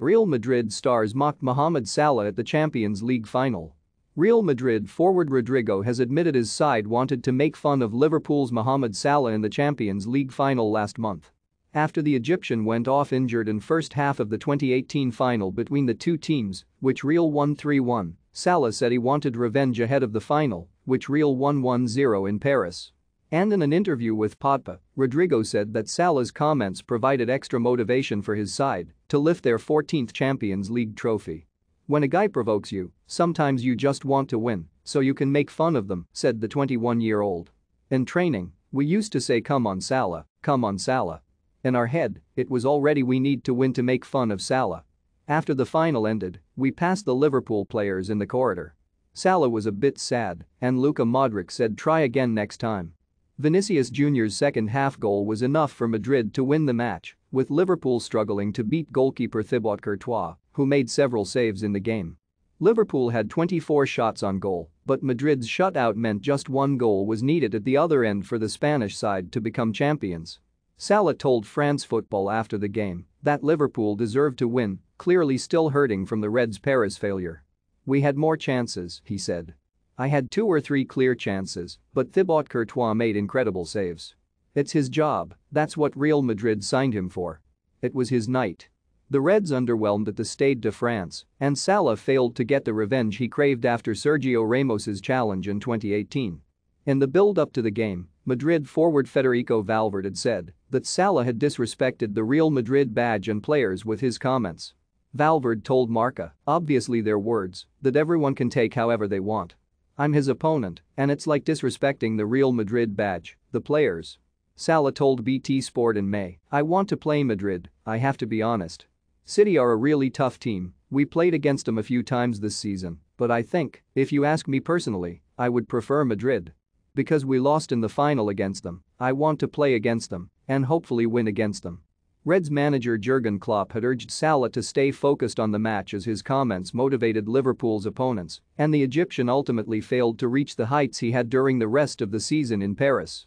Real Madrid stars mocked Mohamed Salah at the Champions League final. Real Madrid forward Rodrygo has admitted his side wanted to make fun of Liverpool's Mohamed Salah in the Champions League final last month. After the Egyptian went off injured in first half of the 2018 final between the two teams, which Real won 3-1, Salah said he wanted revenge ahead of the final, which Real won 1-0 in Paris. And in an interview with Podpah, Rodrygo said that Salah's comments provided extra motivation for his side to lift their 14th Champions League trophy. When a guy provokes you, sometimes you just want to win, so you can make fun of them, said the 21-year-old. In training, we used to say come on Salah, come on Salah. In our head, it was already we need to win to make fun of Salah. After the final ended, we passed the Liverpool players in the corridor. Salah was a bit sad, and Luka Modric said try again next time. Vinicius Jr.'s second half goal was enough for Madrid to win the match, with Liverpool struggling to beat goalkeeper Thibaut Courtois, who made several saves in the game. Liverpool had 24 shots on goal, but Madrid's shutout meant just one goal was needed at the other end for the Spanish side to become champions. Salah told France Football after the game that Liverpool deserved to win, clearly still hurting from the Reds' Paris failure. We had more chances, he said. I had two or three clear chances, but Thibaut Courtois made incredible saves. It's his job, that's what Real Madrid signed him for. It was his night. The Reds underwhelmed at the Stade de France, and Salah failed to get the revenge he craved after Sergio Ramos's challenge in 2018. In the build-up to the game, Madrid forward Federico Valverde had said that Salah had disrespected the Real Madrid badge and players with his comments. Valverde told Marca, obviously their words, that everyone can take however they want. I'm his opponent, and it's like disrespecting the Real Madrid badge, the players. Salah told BT Sport in May, I want to play Madrid, I have to be honest. City are a really tough team, we played against them a few times this season, but I think, if you ask me personally, I would prefer Madrid. Because we lost in the final against them, I want to play against them and hopefully win against them. Reds manager Jurgen Klopp had urged Salah to stay focused on the match as his comments motivated Liverpool's opponents, and the Egyptian ultimately failed to reach the heights he had during the rest of the season in Paris.